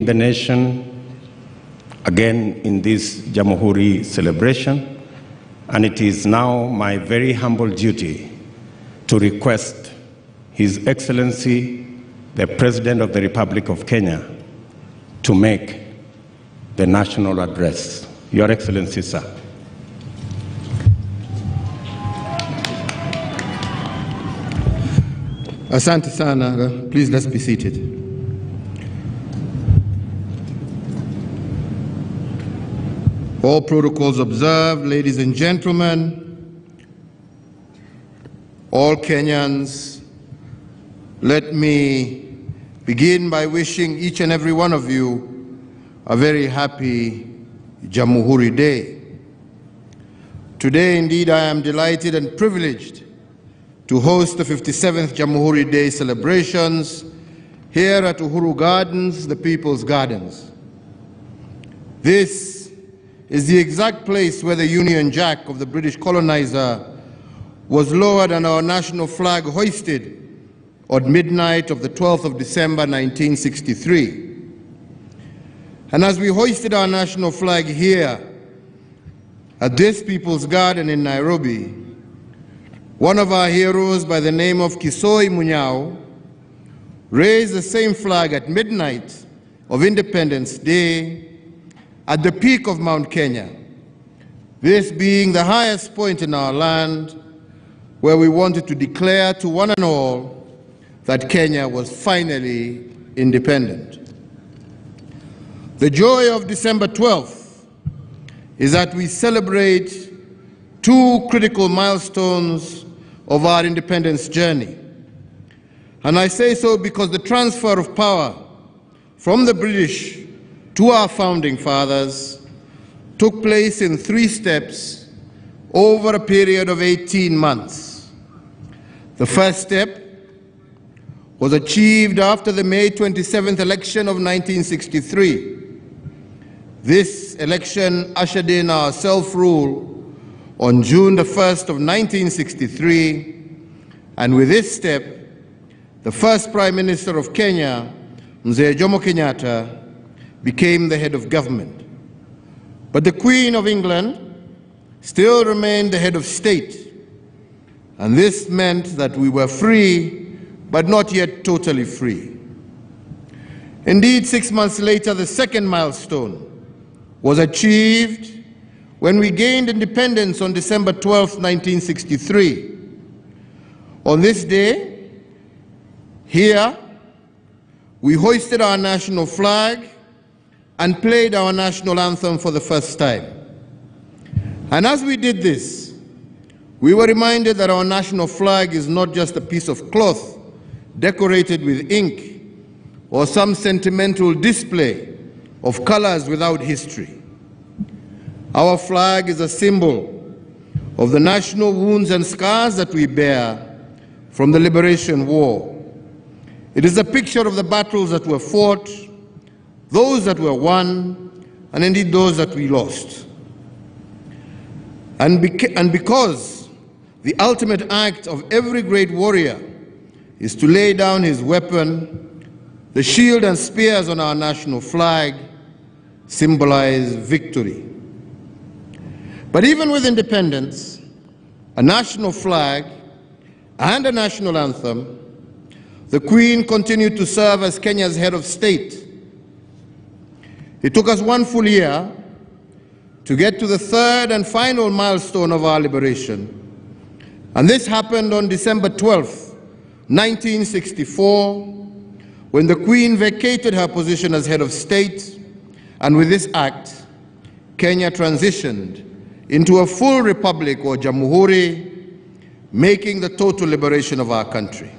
the nation again in this Jamhuri celebration, and it is now my very humble duty to request His Excellency, the President of the Republic of Kenya, to make the national address. Your Excellency, sir. Asante sana. Please let's be seated. All protocols observed, ladies and gentlemen, all Kenyans, let me begin by wishing each and every one of you a very happy Jamhuri Day. Today, indeed, I am delighted and privileged to host the 57th Jamhuri Day celebrations here at Uhuru Gardens, the People's Gardens. This is the exact place where the Union Jack of the British colonizer was lowered and our national flag hoisted on midnight of the 12th of December 1963. And as we hoisted our national flag here at this People's Garden in Nairobi, one of our heroes by the name of Kisoi Munyao raised the same flag at midnight of Independence Day at the peak of Mount Kenya, this being the highest point in our land where we wanted to declare to one and all that Kenya was finally independent. The joy of December 12th is that we celebrate two critical milestones of our independence journey. And I say so because the transfer of power from the British to our founding fathers took place in three steps over a period of 18 months. The first step was achieved after the May 27th election of 1963. This election ushered in our self-rule on June the 1st of 1963, and with this step, the first Prime Minister of Kenya, Mzee Jomo Kenyatta, became the head of government. But the Queen of England still remained the head of state. And this meant that we were free, but not yet totally free. Indeed, six months later, the second milestone was achieved when we gained independence on December 12, 1963. On this day, here, we hoisted our national flag and played our national anthem for the first time. And as we did this, we were reminded that our national flag is not just a piece of cloth decorated with ink or some sentimental display of colors without history. Our flag is a symbol of the national wounds and scars that we bear from the Liberation War. It is a picture of the battles that were fought, those that were won, and indeed those that we lost. And, beca- and because the ultimate act of every great warrior is to lay down his weapon, the shield and spears on our national flag symbolize victory. But even with independence, a national flag, and a national anthem, the Queen continued to serve as Kenya's head of state it took us one full year to get to the third and final milestone of our liberation. And this happened on December 12, 1964, when the Queen vacated her position as head of state, and with this act, Kenya transitioned into a full republic or jamhuri, making the total liberation of our country.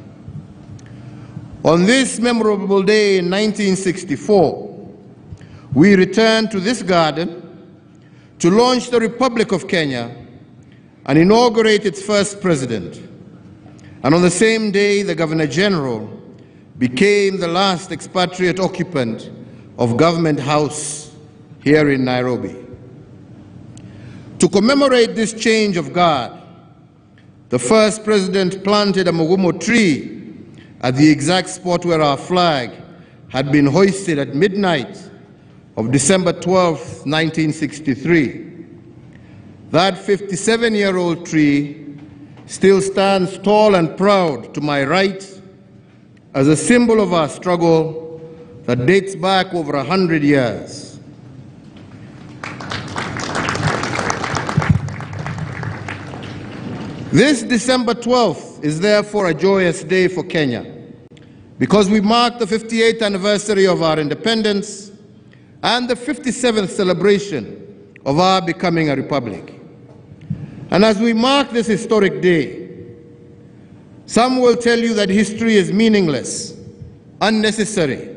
On this memorable day in 1964, we returned to this garden to launch the Republic of Kenya and inaugurate its first president. And on the same day, the Governor General became the last expatriate occupant of Government House here in Nairobi. To commemorate this change of guard, the first president planted a Mugumo tree at the exact spot where our flag had been hoisted at midnight of December 12, 1963. That 57 year old tree still stands tall and proud to my right as a symbol of our struggle that dates back over a hundred years. This December 12th is therefore a joyous day for Kenya because we mark the 58th anniversary of our independence and the 57th celebration of our becoming a republic. And as we mark this historic day, some will tell you that history is meaningless, unnecessary,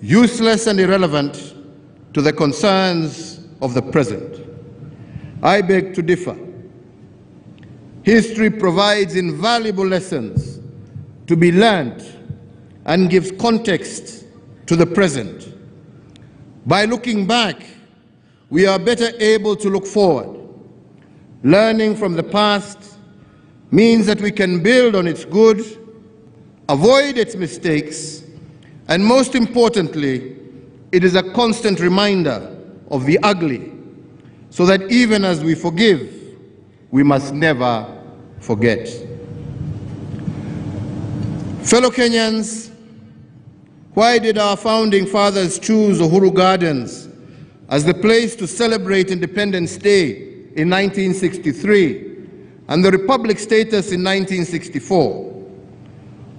useless, and irrelevant to the concerns of the present. I beg to differ. History provides invaluable lessons to be learned and gives context to the present. By looking back, we are better able to look forward. Learning from the past means that we can build on its good, avoid its mistakes, and most importantly, it is a constant reminder of the ugly, so that even as we forgive, we must never forget. Fellow Kenyans, why did our founding fathers choose Uhuru Gardens as the place to celebrate Independence Day in 1963 and the Republic status in 1964?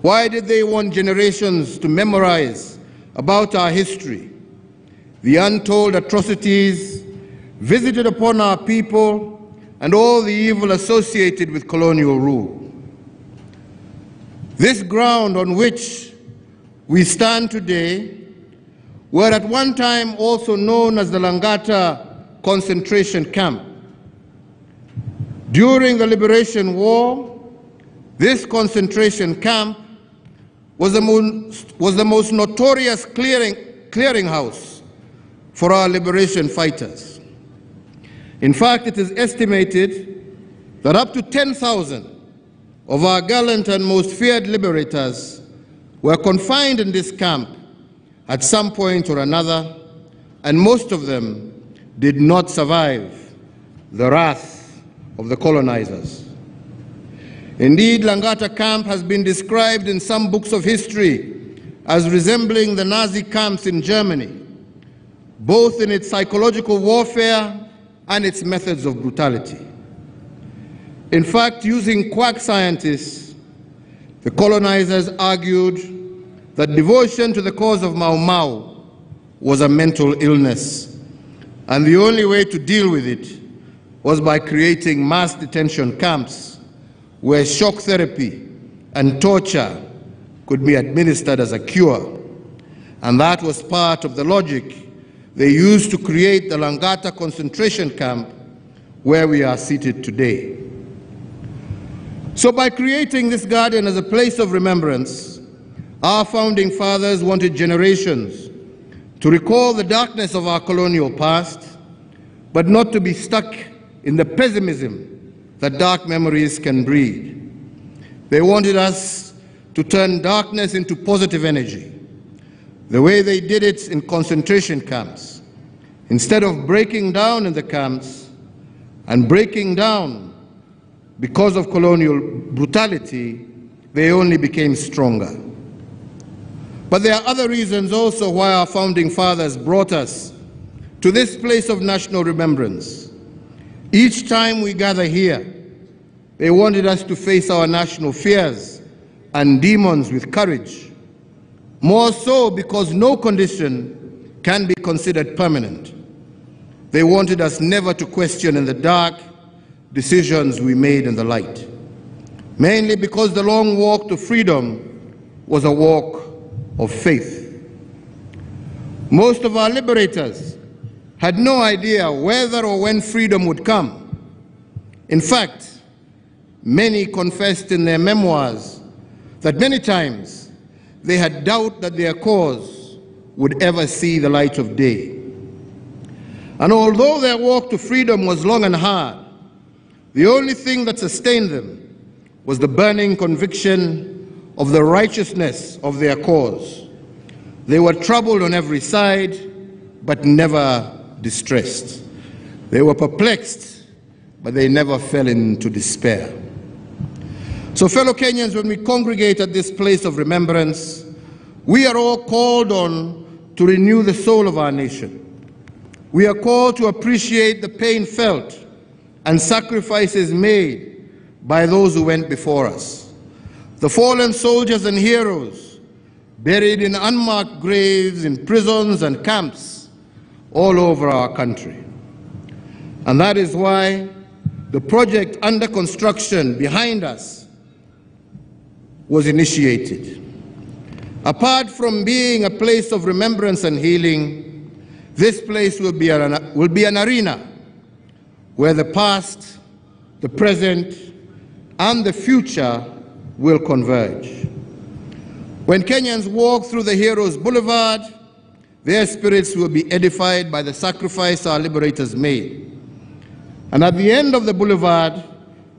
Why did they want generations to memorize about our history, the untold atrocities visited upon our people, and all the evil associated with colonial rule? This ground on which we stand today were at one time also known as the Langata concentration camp. During the Liberation War, this concentration camp was the most, was the most notorious clearing, clearinghouse for our liberation fighters. In fact, it is estimated that up to 10,000 of our gallant and most feared liberators were confined in this camp at some point or another, and most of them did not survive the wrath of the colonizers. Indeed, Langata camp has been described in some books of history as resembling the Nazi camps in Germany, both in its psychological warfare and its methods of brutality. In fact, using quack scientists, the colonizers argued that devotion to the cause of Mau Mau was a mental illness, and the only way to deal with it was by creating mass detention camps where shock therapy and torture could be administered as a cure. And that was part of the logic they used to create the Langata concentration camp where we are seated today. So by creating this garden as a place of remembrance, our founding fathers wanted generations to recall the darkness of our colonial past, but not to be stuck in the pessimism that dark memories can breed. They wanted us to turn darkness into positive energy, the way they did it in concentration camps. Instead of breaking down in the camps and breaking down because of colonial brutality, they only became stronger. But there are other reasons also why our founding fathers brought us to this place of national remembrance. Each time we gather here, they wanted us to face our national fears and demons with courage. More so because no condition can be considered permanent. They wanted us never to question in the dark decisions we made in the light. Mainly because the long walk to freedom was a walk of faith. Most of our liberators had no idea whether or when freedom would come. In fact, many confessed in their memoirs that many times they had doubt that their cause would ever see the light of day. And although their walk to freedom was long and hard, the only thing that sustained them was the burning conviction of the righteousness of their cause. They were troubled on every side, but never distressed. They were perplexed, but they never fell into despair. So, fellow Kenyans, when we congregate at this place of remembrance, we are all called on to renew the soul of our nation. We are called to appreciate the pain felt and sacrifices made by those who went before us. The fallen soldiers and heroes buried in unmarked graves in prisons and camps all over our country. And that is why the project under construction behind us was initiated. Apart from being a place of remembrance and healing, this place will be an, will be an arena where the past, the present, and the future will converge. When Kenyans walk through the Heroes Boulevard, their spirits will be edified by the sacrifice our liberators made. And at the end of the boulevard,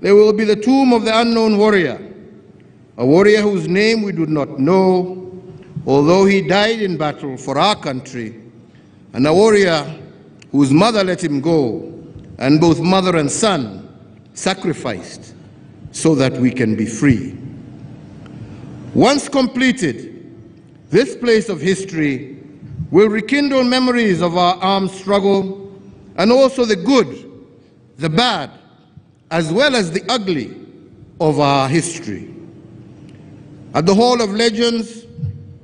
there will be the tomb of the unknown warrior, a warrior whose name we do not know, although he died in battle for our country, and a warrior whose mother let him go, and both mother and son sacrificed so that we can be free. Once completed, this place of history will rekindle memories of our armed struggle and also the good, the bad, as well as the ugly of our history. At the Hall of Legends,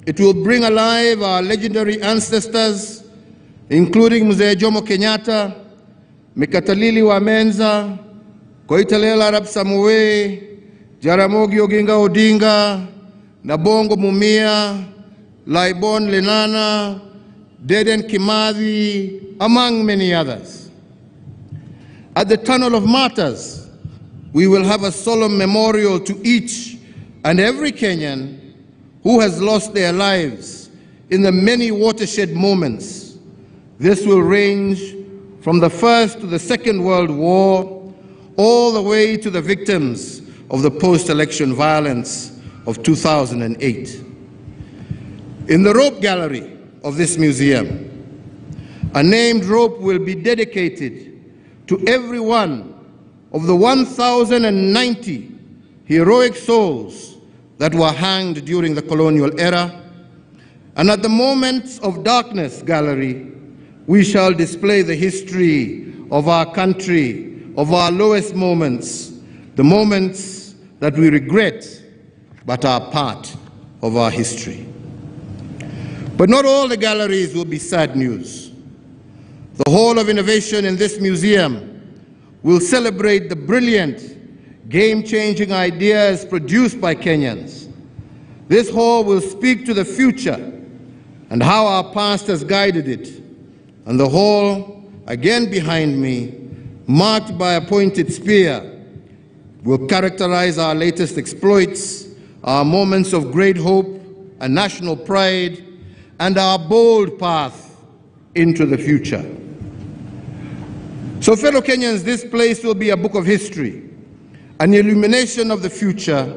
it will bring alive our legendary ancestors, including Mzee Jomo Kenyatta, Mekatilili wa Menza, Koitalel Arap Samoei, Jaramogi Oginga Odinga, Nabongo Mumia, Laibon Lenana, Dedan Kimathi, among many others. At the Tunnel of Martyrs, we will have a solemn memorial to each and every Kenyan who has lost their lives in the many watershed moments. This will range from the First to the Second World War, all the way to the victims of the post-election violence of 2008. In the rope gallery of this museum, a named rope will be dedicated to every one of the 1,090 heroic souls that were hanged during the colonial era. And at the Moments of Darkness gallery, we shall display the history of our country, of our lowest moments, the moments that we regret but are part of our history. But not all the galleries will be sad news. The Hall of Innovation in this museum will celebrate the brilliant, game-changing ideas produced by Kenyans. This hall will speak to the future and how our past has guided it and the hall, again behind me, marked by a pointed spear, will characterize our latest exploits, our moments of great hope and national pride, and our bold path into the future. So, fellow Kenyans, this place will be a book of history, an illumination of the future,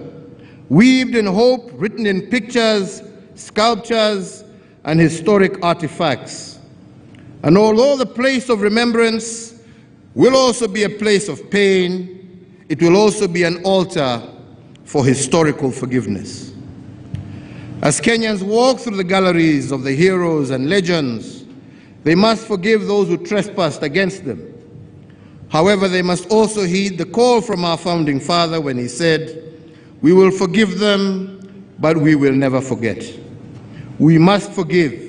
weaved in hope, written in pictures, sculptures, and historic artifacts. And although the place of remembrance will also be a place of pain, it will also be an altar for historical forgiveness. As Kenyans walk through the galleries of the heroes and legends, they must forgive those who trespassed against them. However, they must also heed the call from our founding father when he said, We will forgive them, but we will never forget. We must forgive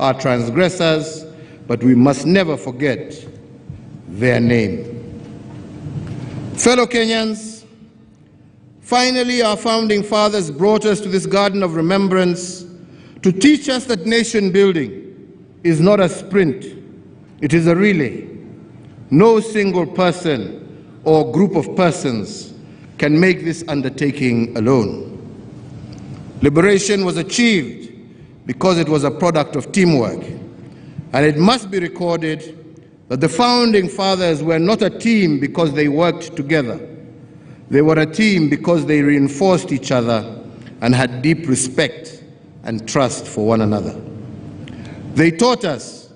our transgressors but we must never forget their name. Fellow Kenyans, finally our founding fathers brought us to this garden of remembrance to teach us that nation building is not a sprint, it is a relay. No single person or group of persons can make this undertaking alone. Liberation was achieved because it was a product of teamwork. And it must be recorded that the founding fathers were not a team because they worked together. They were a team because they reinforced each other and had deep respect and trust for one another. They taught us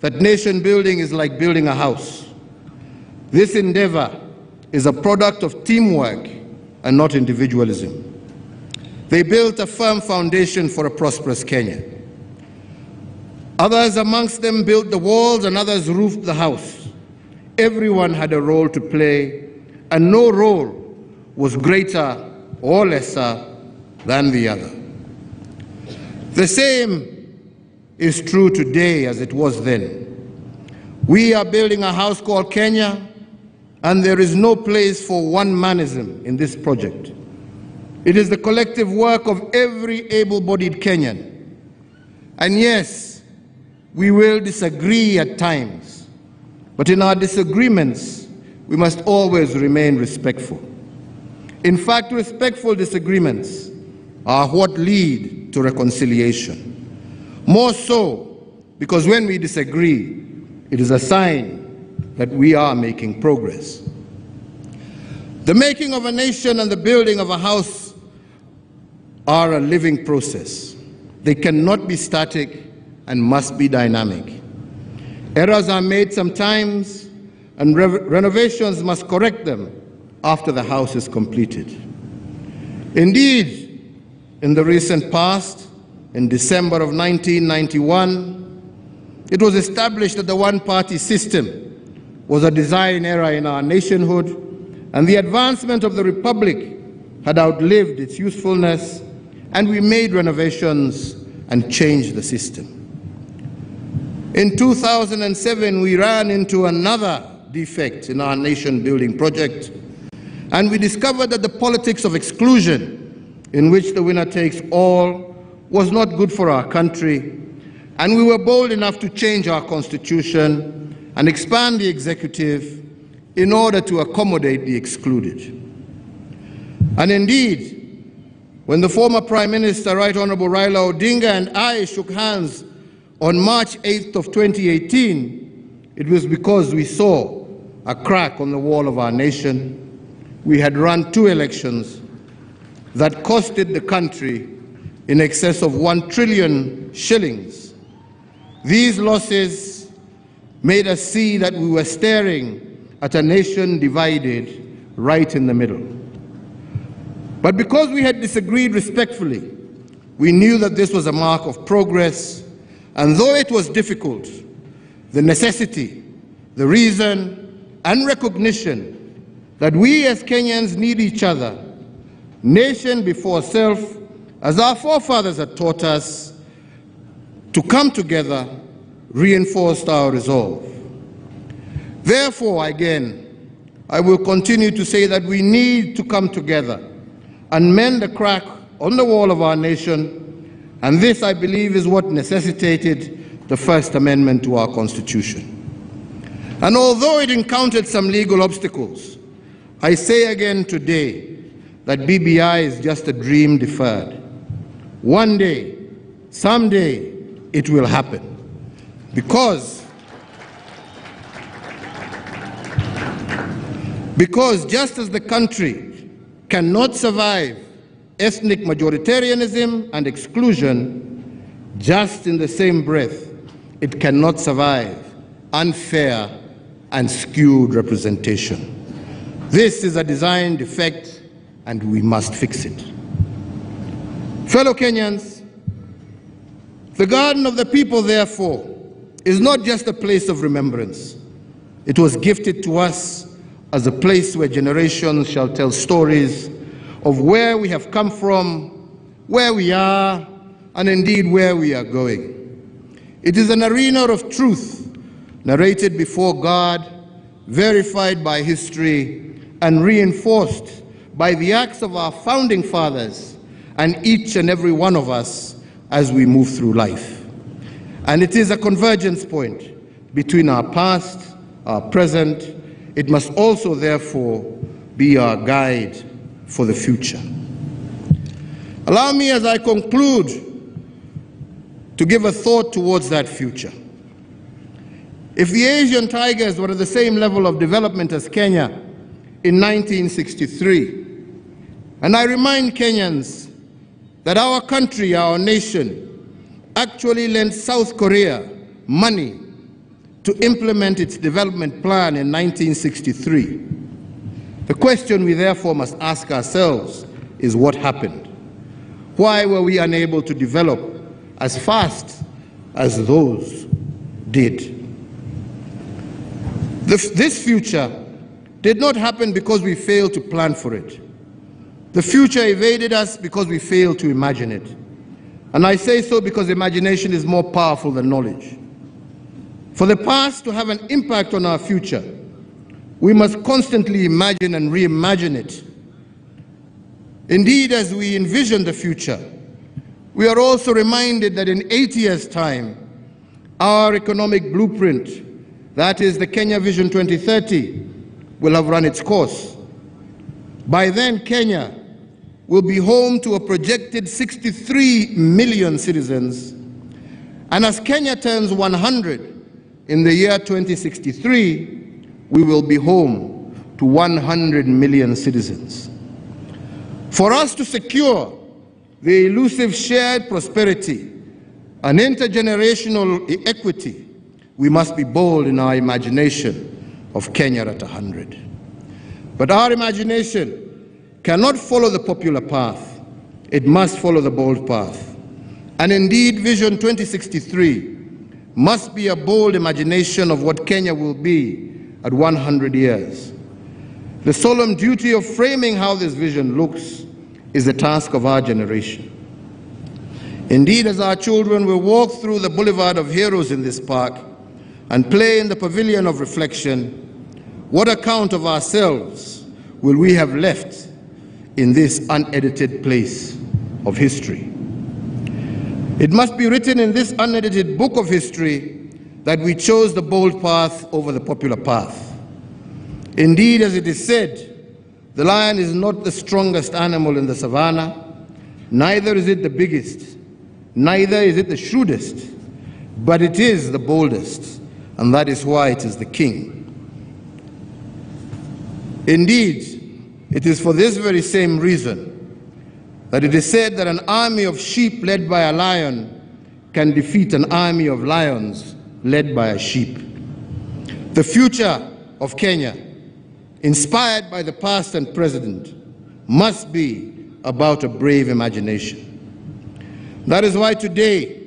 that nation building is like building a house. This endeavor is a product of teamwork and not individualism. They built a firm foundation for a prosperous Kenya. Others amongst them built the walls and others roofed the house. Everyone had a role to play, and no role was greater or lesser than the other. The same is true today as it was then. We are building a house called Kenya, and there is no place for one manism in this project. It is the collective work of every able bodied Kenyan. And yes, we will disagree at times, but in our disagreements, we must always remain respectful. In fact, respectful disagreements are what lead to reconciliation. More so because when we disagree, it is a sign that we are making progress. The making of a nation and the building of a house are a living process. They cannot be static and must be dynamic. Errors are made sometimes, and re renovations must correct them after the house is completed. Indeed, in the recent past, in December of 1991, it was established that the one party system was a design error in our nationhood, and the advancement of the Republic had outlived its usefulness, and we made renovations and changed the system. In 2007, we ran into another defect in our nation building project, and we discovered that the politics of exclusion, in which the winner takes all, was not good for our country, and we were bold enough to change our constitution and expand the executive in order to accommodate the excluded. And indeed, when the former Prime Minister, Right Honorable Raila Odinga, and I shook hands on March 8th of 2018, it was because we saw a crack on the wall of our nation. We had run two elections that costed the country in excess of one trillion shillings. These losses made us see that we were staring at a nation divided right in the middle. But because we had disagreed respectfully, we knew that this was a mark of progress, and though it was difficult, the necessity, the reason, and recognition that we as Kenyans need each other, nation before self, as our forefathers had taught us, to come together reinforced our resolve. Therefore, again, I will continue to say that we need to come together and mend the crack on the wall of our nation, and this, I believe, is what necessitated the First Amendment to our Constitution. And although it encountered some legal obstacles, I say again today that BBI is just a dream deferred. One day, someday, it will happen. Because, because just as the country cannot survive ethnic majoritarianism and exclusion, just in the same breath, it cannot survive unfair and skewed representation. This is a design defect and we must fix it. Fellow Kenyans, the Garden of the People, therefore, is not just a place of remembrance. It was gifted to us as a place where generations shall tell stories of where we have come from, where we are, and indeed where we are going. It is an arena of truth narrated before God, verified by history, and reinforced by the acts of our founding fathers and each and every one of us as we move through life. And it is a convergence point between our past, our present. It must also, therefore, be our guide for the future. Allow me, as I conclude, to give a thought towards that future. If the Asian tigers were at the same level of development as Kenya in 1963, and I remind Kenyans that our country, our nation, actually lent South Korea money to implement its development plan in 1963. The question we therefore must ask ourselves is what happened? Why were we unable to develop as fast as those did? This future did not happen because we failed to plan for it. The future evaded us because we failed to imagine it. And I say so because imagination is more powerful than knowledge. For the past to have an impact on our future, we must constantly imagine and reimagine it. Indeed, as we envision the future, we are also reminded that in eight years' time, our economic blueprint, that is the Kenya Vision 2030, will have run its course. By then, Kenya will be home to a projected 63 million citizens. And as Kenya turns 100 in the year 2063, we will be home to 100 million citizens. For us to secure the elusive shared prosperity and intergenerational equity, we must be bold in our imagination of Kenya at 100. But our imagination cannot follow the popular path. It must follow the bold path. And indeed, Vision 2063 must be a bold imagination of what Kenya will be at 100 years. The solemn duty of framing how this vision looks is the task of our generation. Indeed, as our children will walk through the Boulevard of Heroes in this park and play in the Pavilion of Reflection, what account of ourselves will we have left in this unedited place of history. It must be written in this unedited book of history that we chose the bold path over the popular path. Indeed, as it is said, the lion is not the strongest animal in the savannah, neither is it the biggest, neither is it the shrewdest, but it is the boldest, and that is why it is the king. Indeed, it is for this very same reason that it is said that an army of sheep led by a lion can defeat an army of lions led by a sheep. The future of Kenya, inspired by the past and present, must be about a brave imagination. That is why today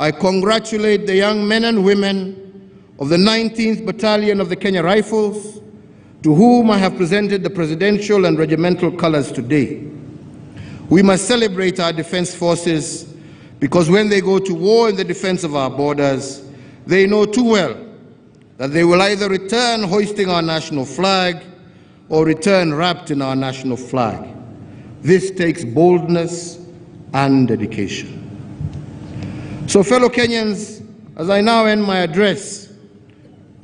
I congratulate the young men and women of the 19th Battalion of the Kenya Rifles to whom I have presented the presidential and regimental colors today. We must celebrate our defense forces because when they go to war in the defense of our borders, they know too well that they will either return hoisting our national flag or return wrapped in our national flag. This takes boldness and dedication. So, fellow Kenyans, as I now end my address,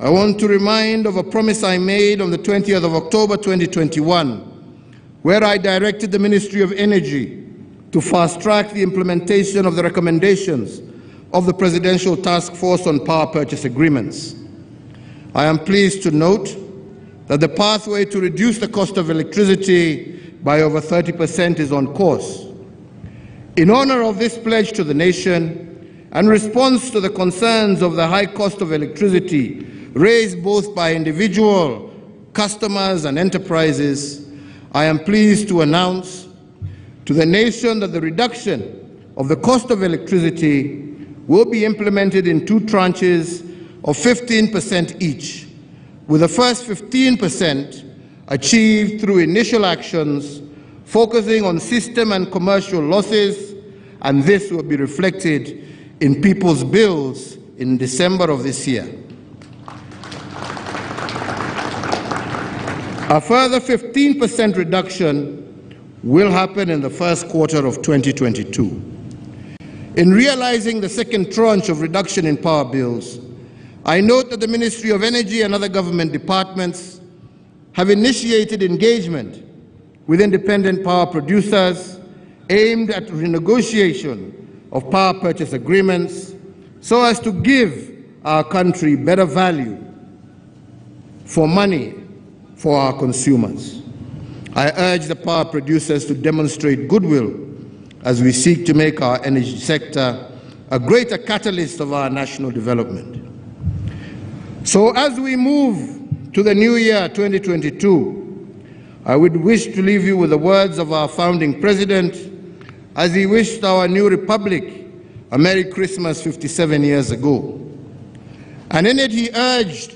I want to remind of a promise I made on the 20th of October 2021, where I directed the Ministry of Energy to fast track the implementation of the recommendations of the Presidential Task Force on Power Purchase Agreements. I am pleased to note that the pathway to reduce the cost of electricity by over 30% is on course. In honor of this pledge to the nation and response to the concerns of the high cost of electricity raised both by individual customers and enterprises, I am pleased to announce to the nation that the reduction of the cost of electricity will be implemented in two tranches of 15% each, with the first 15% achieved through initial actions focusing on system and commercial losses, and this will be reflected in people's bills in December of this year. A further 15% reduction will happen in the first quarter of 2022. In realizing the second tranche of reduction in power bills, I note that the Ministry of Energy and other government departments have initiated engagement with independent power producers aimed at renegotiation of power purchase agreements so as to give our country better value for money for our consumers. I urge the power producers to demonstrate goodwill as we seek to make our energy sector a greater catalyst of our national development. So, as we move to the new year 2022, I would wish to leave you with the words of our founding president as he wished our new republic a Merry Christmas 57 years ago. And in it, he urged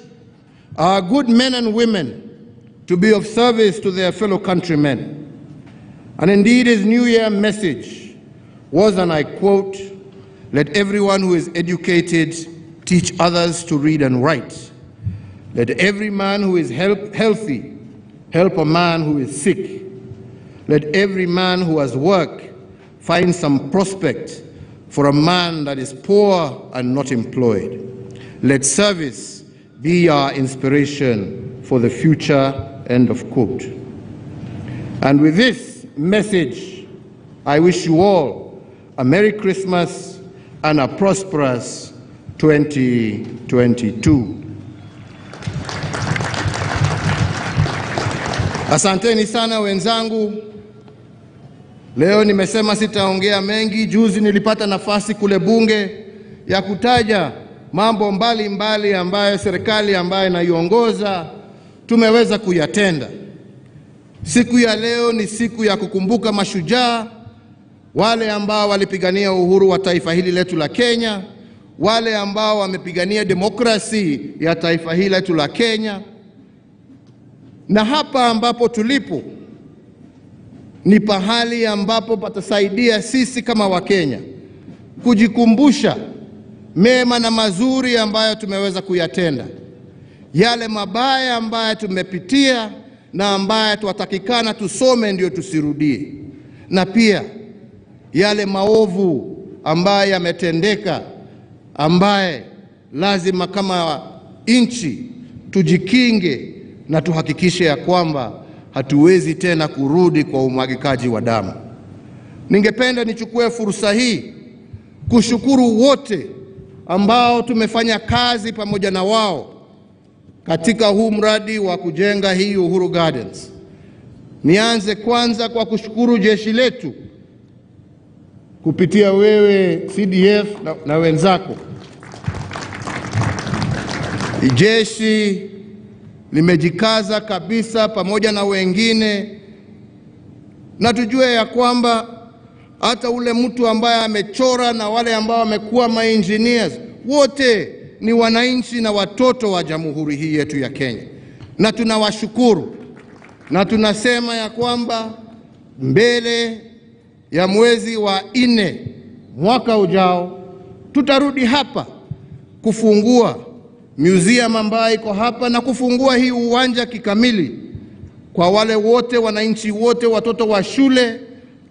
our good men and women to be of service to their fellow countrymen. And indeed, his New Year message was, and I quote, let everyone who is educated teach others to read and write. Let every man who is help, healthy help a man who is sick. Let every man who has work find some prospect for a man that is poor and not employed. Let service be our inspiration for the future. End of quote. And with this message, I wish you all a Merry Christmas and a prosperous 2022. Asanteni sana wenzangu. Leo nimesema sitaongea mengi. Juzi nilipata nafasi kule bunge ya kutaja mambo mbalimbali mbali ambayo serikali ambayo inaiongoza tumeweza kuyatenda. Siku ya leo ni siku ya kukumbuka mashujaa wale ambao walipigania uhuru wa taifa hili letu la Kenya, wale ambao wamepigania demokrasi ya taifa hili letu la Kenya. Na hapa ambapo tulipo ni pahali ambapo patasaidia sisi kama Wakenya kujikumbusha mema na mazuri ambayo tumeweza kuyatenda, yale mabaya ambayo tumepitia na ambayo tuatakikana tusome ndio tusirudie, na pia yale maovu ambayo yametendeka, ambaye lazima kama nchi tujikinge na tuhakikishe ya kwamba hatuwezi tena kurudi kwa umwagikaji wa damu. Ningependa nichukue fursa hii kushukuru wote ambao tumefanya kazi pamoja na wao katika huu mradi wa kujenga hii Uhuru Gardens. Nianze kwanza kwa kushukuru jeshi letu kupitia wewe CDF na, na wenzako. Jeshi limejikaza kabisa pamoja na wengine, na tujue ya kwamba hata ule mtu ambaye amechora na wale ambao wamekuwa maengineers wote ni wananchi na watoto wa jamhuri hii yetu ya Kenya, na tunawashukuru na tunasema ya kwamba mbele ya mwezi wa nne mwaka ujao tutarudi hapa kufungua museum ambayo iko hapa na kufungua hii uwanja kikamili kwa wale wote wananchi wote, watoto wa shule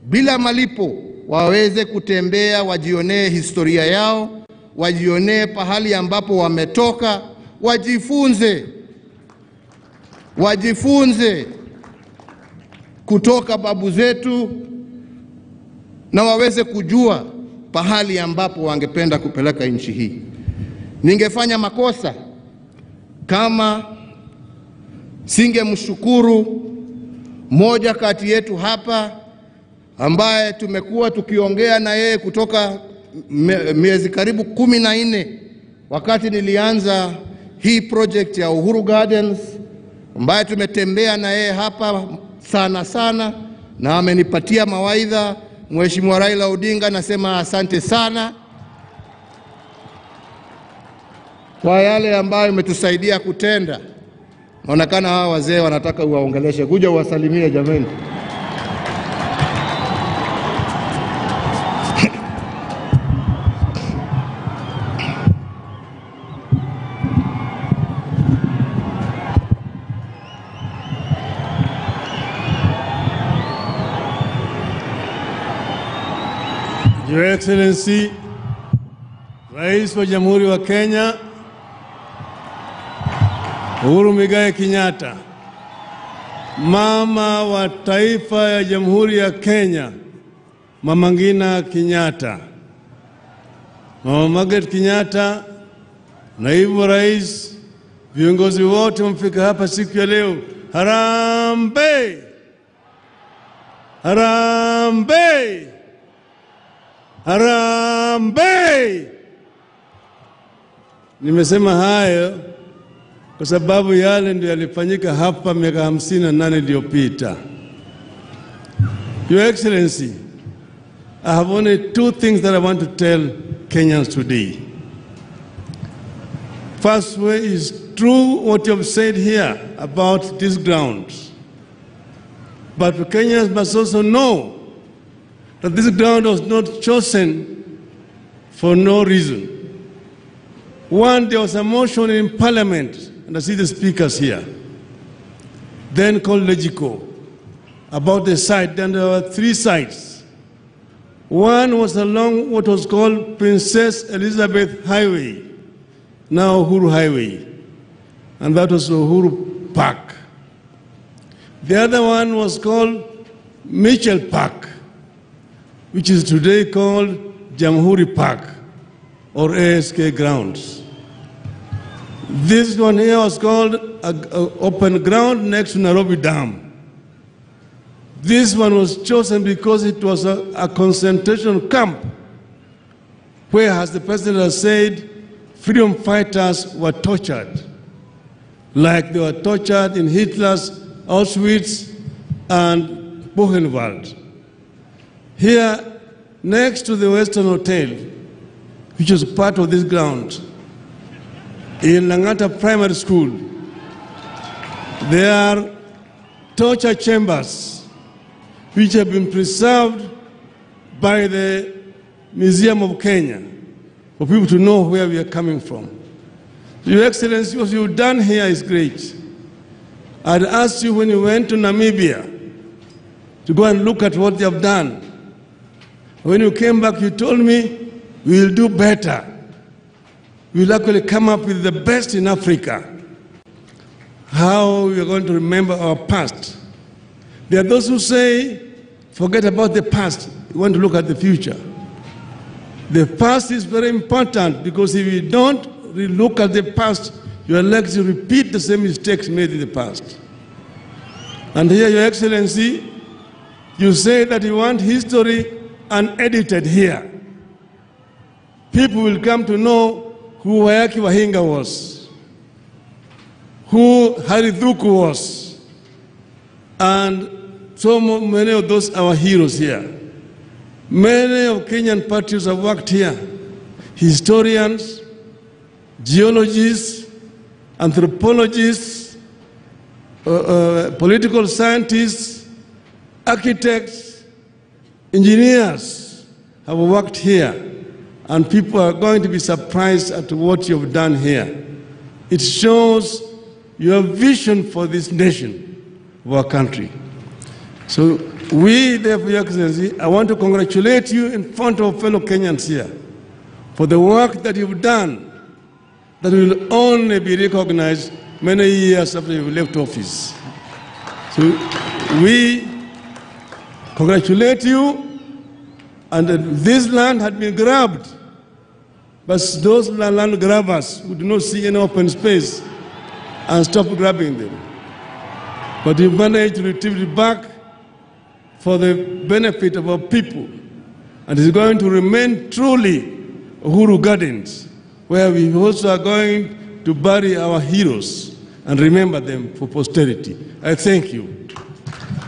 bila malipo waweze kutembea, wajionee historia yao, wajionee pahali ambapo wametoka, wajifunze, wajifunze kutoka babu zetu na waweze kujua pahali ambapo wangependa kupeleka nchi hii. Ningefanya makosa kama singemshukuru mmoja kati yetu hapa ambaye tumekuwa tukiongea na yeye kutoka miezi karibu kumi na nne wakati nilianza hii project ya Uhuru Gardens, ambayo tumetembea na yeye hapa sana sana, na amenipatia mawaidha. Mheshimiwa Raila Odinga, nasema asante sana kwa yale ambayo umetusaidia kutenda. Naonekana hawa wazee wanataka uwaongeleshe, kuja uwasalimie jameni. Your Excellency, Rais wa Jamhuri wa Kenya Uhuru Muigai Kenyatta, mama wa taifa ya Jamhuri ya Kenya Mama Ngina Kenyatta, Mama Margaret Kenyatta, naibu rais, viongozi wote wamefika hapa siku ya leo. Harambee! Harambee! Harambee! Nimesema hayo kwa sababu yale ndio yalifanyika hapa miaka hamsini na nane iliyopita. Your Excellency, I have only two things that I want to tell Kenyans today. First way is true what you have said here about this ground. But Kenyans must also know that this ground was not chosen for no reason. One, there was a motion in Parliament, and I see the speakers here, then called LegCo, about the site. Then there were three sites. One was along what was called Princess Elizabeth Highway, now Uhuru Highway, and that was Uhuru Park. The other one was called Mitchell Park, which is today called Jamhuri Park or ASK grounds. This one here was called a, a open ground next to Nairobi Dam. This one was chosen because it was a, a concentration camp where, as the president has said, freedom fighters were tortured, like they were tortured in Hitler's Auschwitz and Buchenwald. Here, next to the Weston Hotel, which is part of this ground, in Langata Primary School, there are torture chambers which have been preserved by the Museum of Kenya for people to know where we are coming from. Your Excellency, what you've done here is great. I'd asked you when you went to Namibia to go and look at what they have done. When you came back, you told me we will do better. We will actually come up with the best in Africa. How we are going to remember our past. There are those who say, forget about the past, we want to look at the future. The past is very important because if you don't look at the past, you are likely to repeat the same mistakes made in the past. And here, Your Excellency, you say that you want history unedited here. People will come to know who Wayaki Wahinga was, who Haridhuku was, and so many of those are our heroes here. Many of Kenyan parties have worked here. Historians, geologists, anthropologists, uh, uh, political scientists, architects, engineers have worked here. And people are going to be surprised at what you've done here. It shows your vision for this nation, our country. So we, therefore, Your Excellency, I want to congratulate you in front of fellow Kenyans here for the work that you've done that will only be recognized many years after you've left office. So we congratulate you, and this land had been grabbed, but those land grabbers who do not see any open space and stop grabbing them. But you managed to retrieve it back for the benefit of our people. And it's going to remain truly Uhuru Gardens, where we also are going to bury our heroes and remember them for posterity. I thank you.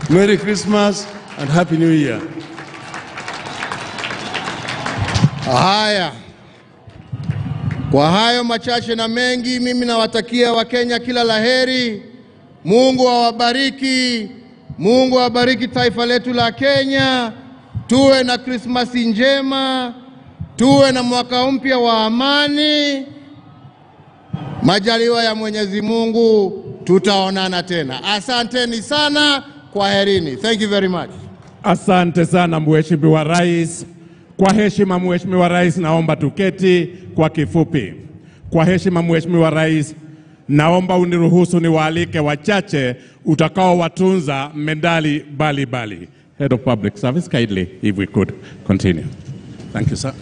Merry Christmas and Happy New Year. Haya, kwa hayo machache na mengi, mimi nawatakia Wakenya kila la heri. Mungu awabariki, Mungu awabariki taifa letu la Kenya. Tuwe na Krismasi njema, tuwe na mwaka mpya wa amani. Majaliwa ya Mwenyezi Mungu, tutaonana tena. Asanteni sana, kwaherini. Thank you very much. Asante sana Mheshimiwa Rais. Kwa heshima Mheshimiwa Rais, naomba tuketi kwa kifupi. Kwa heshima Mheshimiwa Rais, naomba uniruhusu niwaalike wachache utakaowatunza medali mbalimbali. Head of Public Service, kindly if we could continue. Thank you sir.